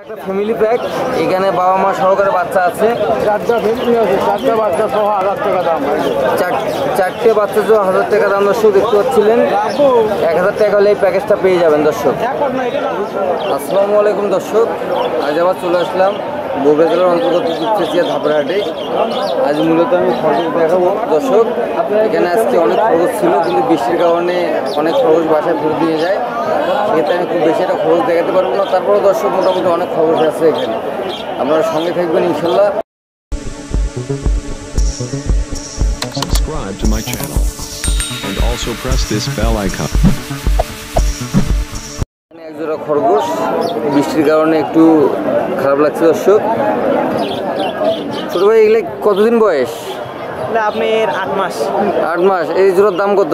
একটা family pack এখানে বাবা মা সহকারে বাচ্চা আছে। চারটা ফ্যামিলি আছে চারটা বাচ্চা সহ হাজার টাকা দাম। চার- চারটে বাচ্চা সহ হাজার টাকা দাম দর্শক দেখতে পাচ্ছিলেন। এক হাজার টাকা হলে এই প্যাকেজটা পেয়ে যাবেন দর্শক। আসসালামু আলাইকুম দর্শক। আজ আবার চলে আসলাম। বগুড়া জেলার অন্তর্গত দুপচেচিয়া ধাপড়াহাটে আজ মূলত আমি খরগোশ দেখাবো। দর্শক, এখানে আজকে অনেক খরগোশ ছিল, কিন্তু বৃষ্টির কারণে অনেক খরগোশ বাসায় ফেরত দিয়ে যায়। সেক্ষেত্রে আমি খুব বেশি একটা খরচ দেখাতে পারব না। তারপরেও দর্শক, মোটামুটি অনেক খরগোশ আছে এখানে। আপনারা সঙ্গে থাকবেন, ইনশাল্লাহ। Subscribe to my channel and also press this bell icon. জোড়া খরগোশ। বৃষ্টির কারণে একটু খারাপ লাগছে দর্শক। ছোট ভাই এগুলো কতদিন বয়স? আপনার আট মাস। আট মাস। এই জোড়ার দাম কত?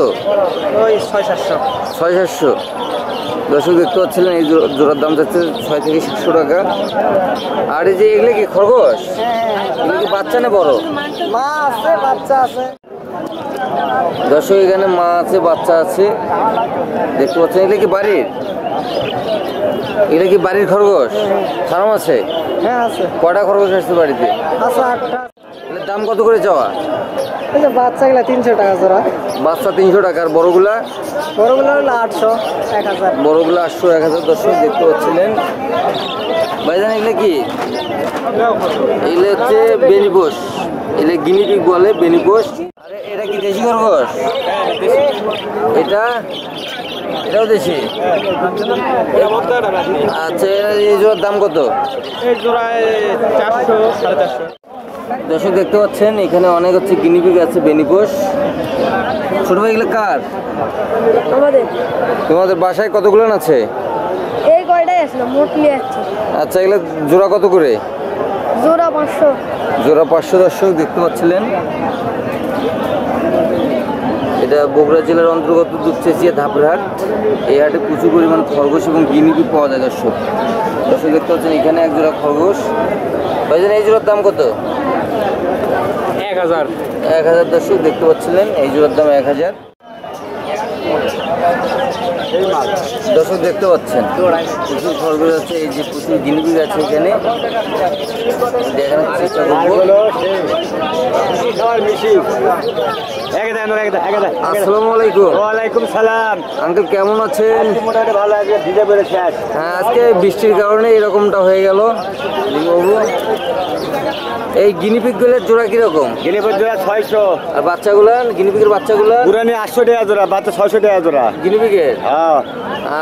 ওই ছয় সাতশো। ছয় সাতশো। দর্শক দেখতে পাচ্ছিলেন এই জোড়ার দাম যাচ্ছে ছয় থেকে সাতশো টাকা। আর এই যে এগুলো কি খরগোশ? এগুলো কি বাচ্চা না বড়? মা আছে বাচ্চা আছে। দর্শক এখানে মা আছে বাচ্চা আছে। দেখতে পাচ্ছেন এগুলো কি বাড়ির? এটা কি বাড়ির খরগোশ? ফার্ম আছে? হ্যাঁ আছে। কটা খরগোশ আসছে বাড়িতে? দাম কত করে চাওয়া? বাচ্চাগুলা তিনশো টাকা জোড়া। বাচ্চা তিনশো টাকা আর বড়গুলা? বড়গুলো হলো আটশো এক হাজার। বড়গুলো আটশো এক হাজার দেখতে পাচ্ছিলেন। ভাইজান এগুলো কি? এগুলো হচ্ছে বেনিপোষ এগুলো গিনিপিক বলে বেনিপোষ এটা দেশি খরগোশ? এটা? এটাও দেশি? আচ্ছা এই জোড়ার দাম কত? দর্শক দেখতে পাচ্ছেন এখানে অনেক হচ্ছে গিনিপিক আছে বেনিপোষ ছোট ভাই এগুলো কার? আমাদের তোমাদের বাসায় কতগুলো আছে? এই কয়টাই আসলো মোট নিয়ে যাচ্ছে আচ্ছা এগুলো জোড়া কত করে? জোড়া পাঁচশো। জোড়া পাঁচশো দর্শক দেখতে পাচ্ছিলেন। এটা বগুড়া জেলার অন্তর্গত দুপচেচিয়া ধাপড়াহাট। এই হাটে প্রচুর পরিমাণ খরগোশ এবং গিনিপি পাওয়া যায় দর্শক। দর্শক দেখতে পাচ্ছেন এখানে এক জোড়া খরগোশ। ভাইজান এই জোড়ার দাম কত? এক হাজার। এক হাজার দর্শক দেখতে পাচ্ছিলেন এই জোড়ার দাম এক হাজার। দর্শক দেখতে পাচ্ছেন। প্রচুর আছে এই যে প্রচুর গিনিপিক আছে এখানে। দেখানোর চেষ্টা আসসালামু আলাইকুম। ওয়ালাইকুম সালাম আঙ্কেল কেমন আছেন? মোটামুটি ভালো আছে দিতে পেরেছে হ্যাঁ আজকে বৃষ্টির কারণে এরকমটা হয়ে গেল। বাবু এই গিনিপিকগুলোর জোড়া কীরকম গিরিপুর জোড়া ছয়শো আর বাচ্চাগুলা গিনিপিকের বাচ্চাগুলো পুরানি আটশো টাকা জোড়া বাচ্চা ছয়শো টাকা জোড়া। গিনিপিকের হ্যাঁ।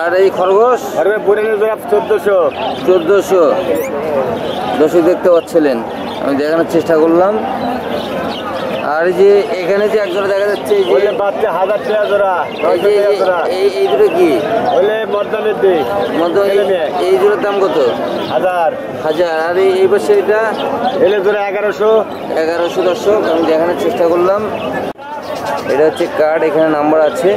আর এই খরগোশ? আর পুরানি জোড়া চোদ্দশো। চোদ্দোশো। দর্শক দেখতে পাচ্ছিলেন আমি দেখানোর চেষ্টা করলাম। আর এই যে এখানে যে একজোড়া দেখা যাচ্ছে এই বাচ্চা হাজার টাকা জোড়া এই এই এই দুটো কি? বললে মর্দানের দিক মধ্য এই জোড়ার দাম কত? হাজার। হাজার। আর এই এই পাশে এটা? এলে জোড়া এগারোশো। এগারোশো দর্শক আমি দেখানোর চেষ্টা করলাম। এটা হচ্ছে কার্ড এখানে নাম্বার আছে।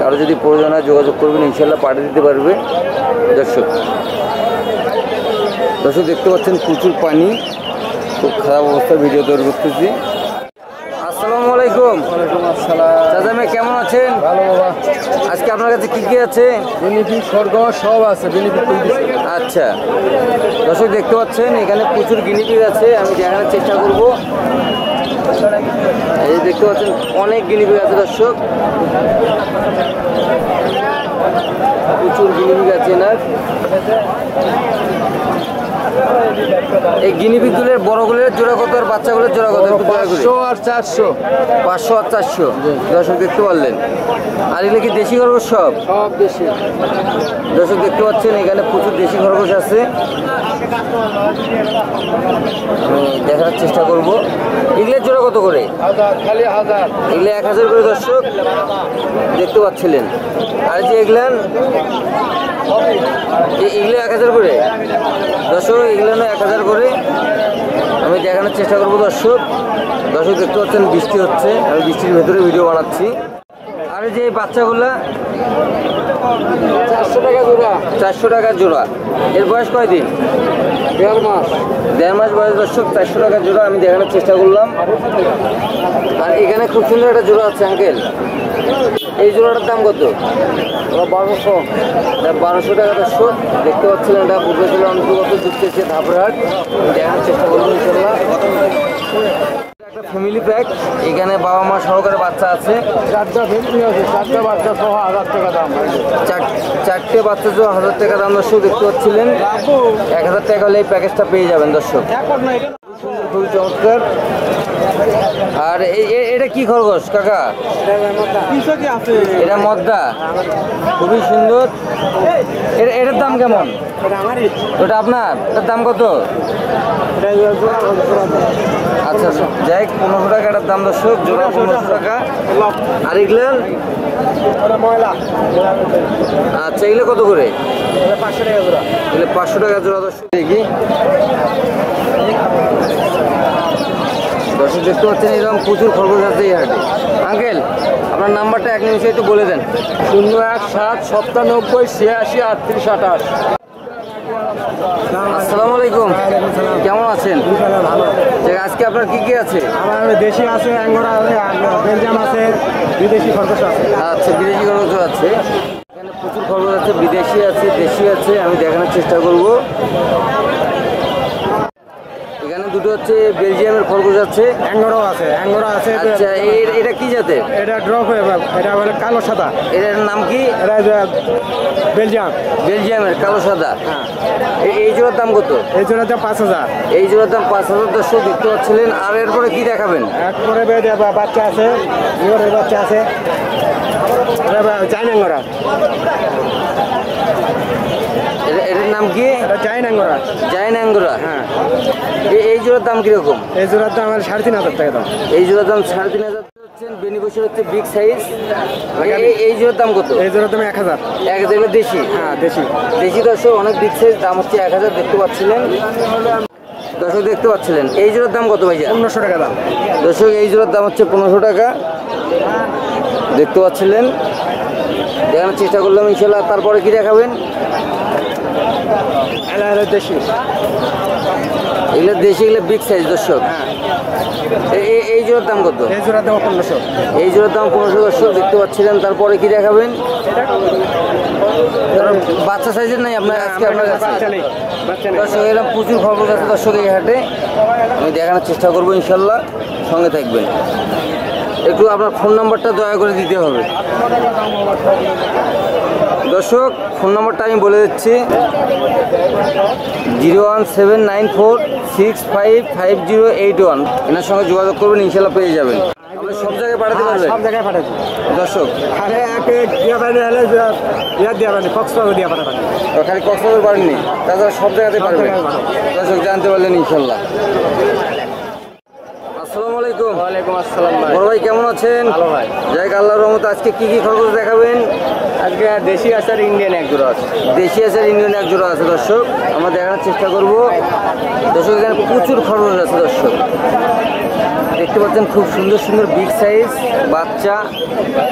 কারও যদি প্রয়োজন হয় যোগাযোগ করবেন ইনশাল্লাহ পাঠিয়ে দিতে পারবে দর্শক। দর্শক দেখতে পাচ্ছেন প্রচুর পানি খুব খারাপ অবস্থা ভিডিও তৈরি করতেছি। আসসালামু আলাইকুম। চাচা মেয়ে কেমন আছেন? ভালো বাবা। আজকে আপনার কাছে কি কি আছে? বেনিফিট খরগোশ সব আছে বেনিফিট আচ্ছা। দর্শক দেখতে পাচ্ছেন এখানে প্রচুর গিনিপিগ আছে আমি দেখানোর চেষ্টা করব। এই দেখতে পাচ্ছেন অনেক গিনিপিগ আছে দর্শক। প্রচুর গিনিপিগ আছে না এই গিনিপিগুলোর বড়গুলোর জোড়া কত আর বাচ্চাগুলোর জোড়া কত? একটু দয়া করে। পাঁচশো আর চারশো। পাঁচশো আর চারশো। দর্শক দেখতে পারলেন। আর এগুলো কি দেশি খরগোশ সব? সব বেশি দর্শক দেখতে পাচ্ছেন এখানে প্রচুর দেশি খরগোশ আছে। দেখার চেষ্টা করব। এগুলোর জোড়া কত করে? খালি হাজার। এগুলো এক হাজার করে দর্শক দেখতে পাচ্ছিলেন। আর যে এগুলান এগুলো এক হাজার করে? দর্শক, এগুলো এক হাজার করে। আমি দেখানোর চেষ্টা করব দর্শক। দর্শক দেখতে পাচ্ছেন, বৃষ্টি হচ্ছে। আমি বৃষ্টির ভেতরে ভিডিও বানাচ্ছি। আর এই যে বাচ্চাগুলা চারশো টাকা জোড়া। চারশো টাকা জোড়া। এর বয়স কয়দিন? দেড় মাস। দেড় মাস বয়স দর্শক চারশো টাকা জোড়া আমি দেখানোর চেষ্টা করলাম। আর এখানে খুব সুন্দর একটা জোড়া আছে আঙ্কেল এই জোড়াটার দাম কত? বারোশো। বারোশো টাকা দর্শক দেখতে পাচ্ছিলেন এটা বুকেছিল অন্তর্গত যুক্তেছে ধাপড়াট দেখানোর চেষ্টা করব ইনশাল্লাহ একটা ফ্যামিলি প্যাক। এখানে বাবা মা সহকারে বাচ্চা আছে। চারটা ফেমনি আছে চারটা বাচ্চা সহ হাজার টাকা দাম। চার- চারটে বাচ্চা যে হাজার টাকা দাম দর্শক দেখতে পাচ্ছিলেন। এক হাজার টাকা হলে এই প্যাকেজটা পেয়ে যাবেন দর্শক। সুন্দর খুবই চমৎকার। আর এটা কি খরগোশ কাকা? এটা মদ্দা। খুবই সুন্দর। এটা এটার দাম কেমন? ওটা আপনার? এটার দাম কত? আচ্ছা যাই পনেরোশো টাকা, এটার দাম দর্শক, জোড়া পনেরোশো টাকা। আর এগুলো? আচ্ছা এগুলো কত করে? পাঁচশো টাকা জোড়া এগুলো পাঁচশো টাকা জোড়া দর্শক। দেখি। দর্শক, দেখতে পাচ্ছেন, এরকম প্রচুর খরগোশ আছে এই হাটে। আঙ্কেল, আপনার নাম্বারটা এক নিমিষে একটু বলে দেন। শূন্য এক সাত সপ্তানব্বই ছিয়াশি আটত্রিশ আঠাশ। আসসালামু আলাইকুম। কেমন আছেন? আজকে আপনার কি কি আছে? আমার দেশি আছে অ্যাঙ্গোরা আছে বেলজিয়াম আছে বিদেশি খরগোশ আছে। আচ্ছা বিদেশি খরগোশ আছে। এখানে প্রচুর খরগোশ আছে বিদেশি আছে দেশি আছে আমি দেখানোর চেষ্টা করব। এখানে দুটো হচ্ছে বেলজিয়ামের খরগোশ আছে। অ্যাঙ্গোরাও আছে অ্যাঙ্গোরা আছে আচ্ছা এ- এটা কি জাতের? এটা ড্রপ হয়ে এটা বলে কালো সাদা। এটার নাম কি? এটা বেলজিয়াম। বেলজিয়ামের কালো সাদা। হ্যাঁ। এই জোড়ার দাম কত? এই জোড়াতে পাঁচ হাজার। এই জোড়ার দাম পাঁচ হাজার দর্শক দেখতে পাচ্ছিলেন আর এরপরে কি দেখাবেন? একপরে বাচ্চা আছে বাচ্চা আছে। চাইন অ্যাঙ্গোরা এটা- এটার নাম কি? এটা চাইন অ্যাঙ্গোরা হ্যাঁ। এই জোড়ার দাম কীরকম? এই জোড়ার দাম সাড়ে তিন হাজার টাকা দাম। এই জোড়ার দাম সাড়ে তিন হাজার হচ্ছেন বেনিবসের হচ্ছে বিগ সাইজ এই জোর দাম কত? এই জোর দাম এক হাজার। এক হাজার দেশি? হ্যাঁ দেশি। দেশি দর্শক অনেক বিগ সাইজ দাম হচ্ছে এক হাজার দেখতে পাচ্ছিলেন। দর্শক দেখতে পাচ্ছিলেন। এই জোড়ার দাম কত ভাইয়া? পনেরোশো টাকা দাম। দর্শক এই জোড়ার দাম হচ্ছে পনেরোশো টাকা। দেখতে পাচ্ছিলেন। দেখানোর চেষ্টা করলাম ইনশাল্লাহ। তারপরে কি দেখাবেন? দেশি। এগুলো দেশি এগুলো বিগ সাইজ দর্শক। এ- এই জোড়ার দাম কত? এই জোড়ার দাম পনেরোশো। এই জোড়ার দাম পনেরোশো দর্শক দেখতে পাচ্ছিলেন তারপরে কি দেখাবেন? বাচ্চা সাইজের নাই আপনার আজকে আপনার কাছে দর্শক এরকম প্রচুর খবর আছে দর্শক এই হাটে। আমি দেখানোর চেষ্টা করব ইনশাল্লাহ। সঙ্গে থাকবেন। একটু আপনার ফোন নাম্বারটা দয়া করে দিতে হবে। দর্শক ফোন নাম্বারটা আমি বলে দিচ্ছি। Zero one seven nine four six five five zero eight one. এনার সঙ্গে যোগাযোগ করবেন ইনশাল্লাহ পেয়ে যাবেন। সব জায়গায় পাঠাতে পারবেন? সব জায়গায় পাঠাচ্ছি দর্শক। আরে একে দিয়া পাইনি হলে ইয়া দিয়া পাইনি কক্সবাজার দিয়া পাঠাবেন খালি কক্সবাজার পারেননি? তাছাড়া সব জায়গাতে পারবেন। দর্শক জানতে পারলেন ইনশাল্লাহ। আলাইকুম। ওয়ালাইকুম আসসালাম ভাই। বড় ভাই কেমন আছেন? ভালো ভাই। যাই আল্লাহর রহমত আজকে কি কি খরচ দেখাবেন? আজকে দেশি আছে আর ইন্ডিয়ান এক জোড়া আছে। দেশি আর ইন্ডিয়ান এক জোড়া আছে দর্শক। আমরা দেখানোর চেষ্টা করব। দর্শক এখানে প্রচুর খরচ আছে দর্শক। দেখতে পাচ্ছেন খুব সুন্দর সুন্দর বিগ সাইজ বাচ্চা।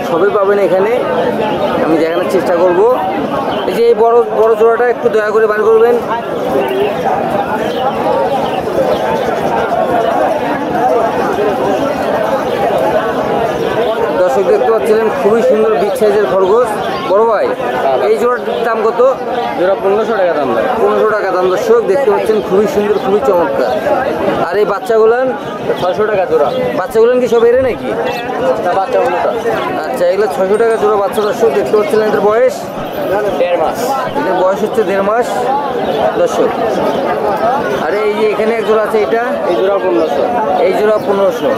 সবই পাবেন এখানে। আমি দেখানোর চেষ্টা করব। এই যে এই বড় বড় জোড়াটা একটু দয়া করে বার করবেন। দর্শক দেখতে পাচ্ছিলেন খুবই সুন্দর বিগ সাইজের খরগোশ। বড় ভাই এই জোড়ার দাম কত? জোড়া পনেরোশো টাকা দাম পনেরোশো টাকা দাম দর্শক দেখতে পাচ্ছেন খুবই সুন্দর খুবই চমৎকার। আর এই বাচ্চাগুলান? ছয়শো টাকা জোড়া। বাচ্চাগুলান কি সব এরে নাকি? তা বাচ্চা আচ্ছা এগুলো ছয়শো টাকা জোড়া বাচ্চা দর্শক দেখতে পাচ্ছিলেন এটার বয়স? দেড় মাস। এটার বয়স হচ্ছে দেড় মাস দর্শক। আরে এই যে এখানে এক জোড়া আছে এটা? এই জোড়া পনেরোশো। এই জোড়া পনেরোশো।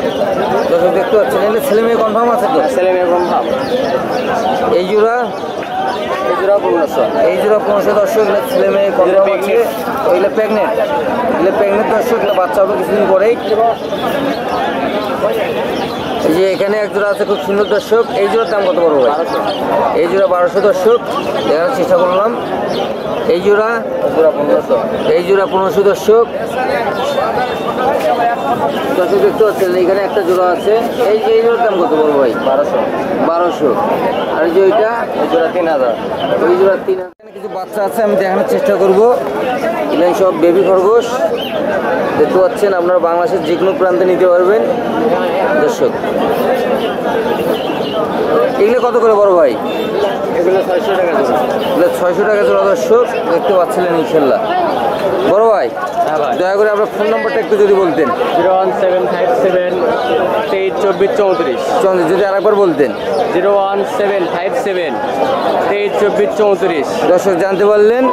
দর্শক দেখতে পাচ্ছেন এগুলো ছেলে মেয়ে কনফার্ম আছে তো? ছেলে মেয়ে ভাব এই জোড়া? এই জোড়া পনেরোশো। এই জোড়া পনেরোশো দর্শক এগুলো ছেলে মেয়ে আছে pregnant। ওইগুলো প্রেগনেন্ট এগুলো প্রেগনেন্ট দর্শক এগুলো বাচ্চা হবে কিছুদিন পরেই। এই যে এখানে এক জোড়া আছে খুব সুন্দর দর্শক। এই জোড়ার দাম কত বড় ভাই? এই জোড়া বারোশো দর্শক। দেখার চেষ্টা করলাম। এই জোড়া? এই জোড়া পনেরোশো দর্শক। দর্শক দেখতে পাচ্ছেন এখানে একটা জোড়া আছে। এই এই জোড়ার দাম কত বড় ভাই? বারোশো। বারোশো। আর এই যে ওইটা? এই জোড়া তিন হাজার। ওই জোড়া তিন হাজার। কিছু বাচ্চা আছে আমি দেখানোর চেষ্টা করব। এখানে সব বেবি খরগোশ। দেখতে পাচ্ছেন আপনারা বাংলাদেশের যে কোনো প্রান্তে নিতে পারবেন। দর্শক। এগুলো কত করে বড় ভাই? এগুলো ছয়শো টাকা এগুলো ছয়শো টাকা জোড়া দর্শক। দেখতে পাচ্ছিলেন ইনশাল্লাহ। বড় ভাই? দয়া করে আপনার ফোন নাম্বারটা একটু যদি বলতেন। Zero one seven five seven তেইশ চব্বিশ চৌত্রিশ। চন্দ্র যদি আরেকবার বলতেন। Zero one seven five seven তেইশ চব্বিশ চৌত্রিশ। দর্শক জানতে পারলেন?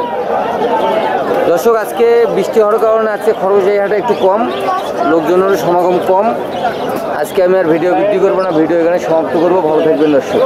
দর্শক আজকে বৃষ্টি হওয়ার কারণে আজকে খরচ এই হাটে একটু কম লোকজনেরও সমাগম কম। আজকে আমি আর ভিডিও বিক্রি করব না ভিডিও এখানে সমাপ্ত করব। ভালো থাকবেন দর্শক।